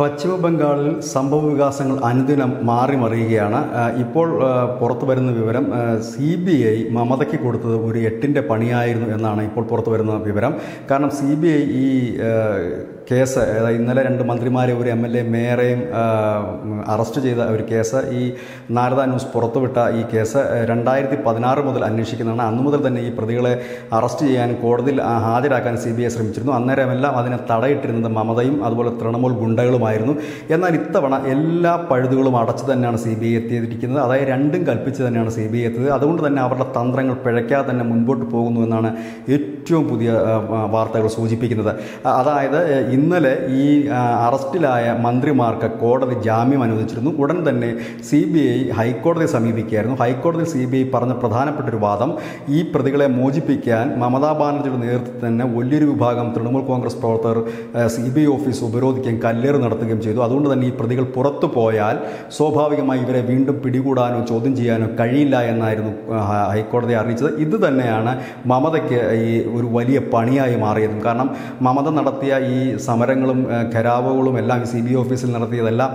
പശ്ചിമ ബംഗാളിൽ സംഭവ വികാസങ്ങൾ അനുദിനം മാറി മറിയുകയാണ്. ഇപ്പോൾ പുറത്തു വരുന്ന വിവരം സി ബി ഐ മമതയ്ക്ക് കൊടുത്തത് ഒരു എട്ടിന്റെ പണിയായിരുന്നു എന്നാണ് ഇപ്പോൾ പുറത്തു വരുന്ന വിവരം. കാരണം സി ബി ഐ ഈ കേസ് ഇന്നലെ രണ്ട് മന്ത്രിമാരെ ഒരു എം എൽ എ മേയറെയും അറസ്റ്റ് ചെയ്ത ഒരു കേസ് ഈ നാരദ ന്യൂസ് പുറത്തുവിട്ട ഈ കേസ് രണ്ടായിരത്തി പതിനാറ് മുതൽ അന്വേഷിക്കുന്നതാണ്. അന്നു മുതൽ തന്നെ ഈ പ്രതികളെ അറസ്റ്റ് ചെയ്യാൻ കോടതിയിൽ ഹാജരാക്കാൻ സി ബി ഐ ശ്രമിച്ചിരുന്നു. അന്നേരമെല്ലാം അതിനെ തടയിട്ടിരുന്നത് മമതയും അതുപോലെ തൃണമൂൽ ഗുണ്ടകളുമായിരുന്നു എന്നാൽ ഇത്തവണ എല്ലാ പഴുതുകളും അടച്ചു തന്നെയാണ് സി ബി ഐ എത്തിയിരിക്കുന്നത്. അതായത് രണ്ടും കൽപ്പിച്ച് തന്നെയാണ് സി ബി ഐ എത്തിയത്. അതുകൊണ്ട് തന്നെ അവരുടെ തന്ത്രങ്ങൾ പിഴയ്ക്കാതെ തന്നെ മുൻപോട്ട് പോകുന്നു എന്നാണ് ഏറ്റവും പുതിയ വാർത്തകൾ സൂചിപ്പിക്കുന്നത്. അതായത് ഇന്നലെ ഈ അറസ്റ്റിലായ മന്ത്രിമാർക്ക് കോടതി ജാമ്യം അനുവദിച്ചിരുന്നു. ഉടൻ തന്നെ സി ബി ഐ ഹൈക്കോടതിയെ സമീപിക്കുകയായിരുന്നു. ഹൈക്കോടതി സി ബി ഐ പറഞ്ഞ പ്രധാനപ്പെട്ട ഒരു വാദം ഈ പ്രതികളെ മോചിപ്പിക്കാൻ മമതാ ബാനർജിയുടെ നേതൃത്വത്തിൽ തന്നെ വലിയൊരു വിഭാഗം തൃണമൂൽ കോൺഗ്രസ് പ്രവർത്തകർ സി ബി ഐ ഓഫീസ് ഉപരോധിക്കാൻ കല്ലേറ് നടത്തുകയും ചെയ്തു. അതുകൊണ്ട് തന്നെ ഈ പ്രതികൾ പുറത്തു പോയാൽ സ്വാഭാവികമായി ഇവരെ വീണ്ടും പിടികൂടാനോ ചോദ്യം ചെയ്യാനോ കഴിയില്ല എന്നായിരുന്നു ഹൈക്കോടതി അറിയിച്ചത്. ഇത് തന്നെയാണ് മമതയ്ക്ക് ഈ ഒരു വലിയ പണിയായി മാറിയതും. കാരണം മമത നടത്തിയ ഈ സമരങ്ങളും ഖരാവുകളും എല്ലാം സി ബി ഓഫീസിൽ നടത്തിയതെല്ലാം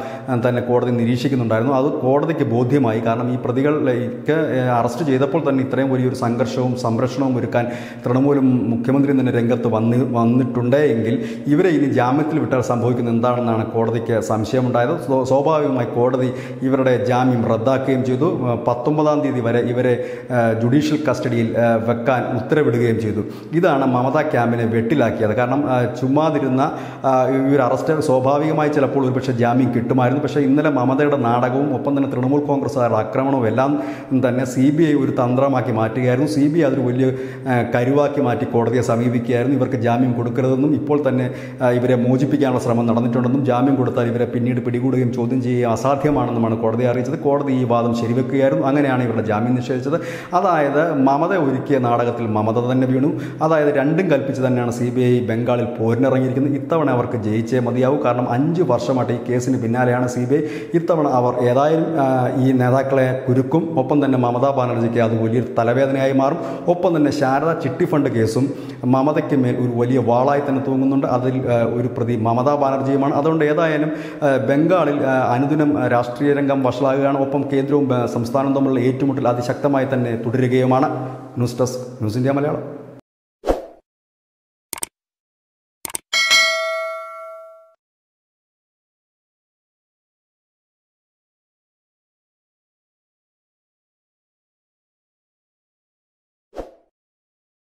തന്നെ കോടതി നിരീക്ഷിക്കുന്നുണ്ടായിരുന്നു. അത് കോടതിക്ക് ബോധ്യമായി. കാരണം ഈ പ്രതികളിലേക്ക് അറസ്റ്റ് ചെയ്തപ്പോൾ തന്നെ ഇത്രയും വലിയൊരു സംഘർഷവും സംരക്ഷണവും ഒരുക്കാൻ തൃണമൂലും മുഖ്യമന്ത്രിയും തന്നെ രംഗത്ത് വന്ന് വന്നിട്ടുണ്ടെങ്കിൽ ഇവരെ ഇനി ജാമ്യത്തിൽ വിട്ടാൽ സംഭവിക്കുന്നത് എന്താണെന്നാണ് കോടതിക്ക് സംശയമുണ്ടായത്. സ്വ- സ്വാഭാവികമായി കോടതി ഇവരുടെ ജാമ്യം റദ്ദാക്കുകയും ചെയ്തു. പത്തൊമ്പതാം തീയതി വരെ ഇവരെ ജുഡീഷ്യൽ കസ്റ്റഡിയിൽ വെക്കാൻ ഉത്തരവിടുകയും ചെയ്തു. ഇതാണ് മമതാ ക്യാമ്പിനെ വെട്ടിലാക്കിയത്. കാരണം ചുമ്മാതിരുന്ന ഇവർ അറസ്റ്റ് സ്വാഭാവികമായി ചിലപ്പോൾ ഒരുപക്ഷെ ജാമ്യം കിട്ടുമായിരുന്നു. പക്ഷേ ഇന്നലെ മമതയുടെ നാടകവും ഒപ്പം തന്നെ തൃണമൂൽ കോൺഗ്രസ്സുകാരുടെ ആക്രമണവും എല്ലാം തന്നെ സി ബി ഐ ഒരു തന്ത്രമാക്കി മാറ്റുകയായിരുന്നു. സി ബി ഐ അതൊരു വലിയ കരുവാക്കി മാറ്റി കോടതിയെ സമീപിക്കുകയായിരുന്നു. ഇവർക്ക് ജാമ്യം കൊടുക്കരുതെന്നും ഇപ്പോൾ തന്നെ ഇവരെ മോചിപ്പിക്കാനുള്ള ശ്രമം നടന്നിട്ടുണ്ടെന്നും ജാമ്യം കൊടുത്താൽ ഇവരെ പിന്നീട് പിടികൂടുകയും ചോദ്യം ചെയ്യുകയും അസാധ്യമാണെന്നുമാണ് കോടതി അറിയിച്ചത്. കോടതി ഈ വാദം ശരിവെക്കുകയായിരുന്നു. അങ്ങനെയാണ് ഇവരുടെ ജാമ്യം നിഷേധിച്ചത്. അതായത് മമത ഒരുക്കിയ നാടകത്തിൽ മമത തന്നെ വീണു. അതായത് രണ്ടും കൽപ്പിച്ച് തന്നെയാണ് സി ബി ഐ ബംഗാളിൽ പോരിനിറങ്ങിയിരിക്കുന്നത്. ഇത്തവണ അവർക്ക് ജയിച്ചേ മതിയാവൂ. കാരണം അഞ്ച് വർഷമായിട്ട് ഈ കേസിന് പിന്നാലെയാണ് സി ബി ഐ. ഇത്തവണ അവർ ഏതായാലും ഈ നേതാക്കളെ കുരുക്കും. ഒപ്പം തന്നെ മമതാ ബാനർജിക്ക് അത് വലിയൊരു തലവേദനയായി മാറും. ഒപ്പം തന്നെ ശാരദ ചിട്ടി ഫണ്ട് കേസും മമതയ്ക്ക് മേൽ ഒരു വലിയ വാളായി തന്നെ തൂങ്ങുന്നുണ്ട്. അതിൽ ഒരു പ്രതി മമതാ ബാനർജിയുമാണ്. അതുകൊണ്ട് ഏതായാലും ബംഗാളിൽ അനുദിനം രാഷ്ട്രീയ രംഗം വഷളാകുകയാണ്. ഒപ്പം കേന്ദ്രവും സംസ്ഥാനവും തമ്മിലുള്ള ഏറ്റുമുട്ടൽ അതിശക്തമായി തന്നെ തുടരുകയുമാണ്. News desk news India Malayalam.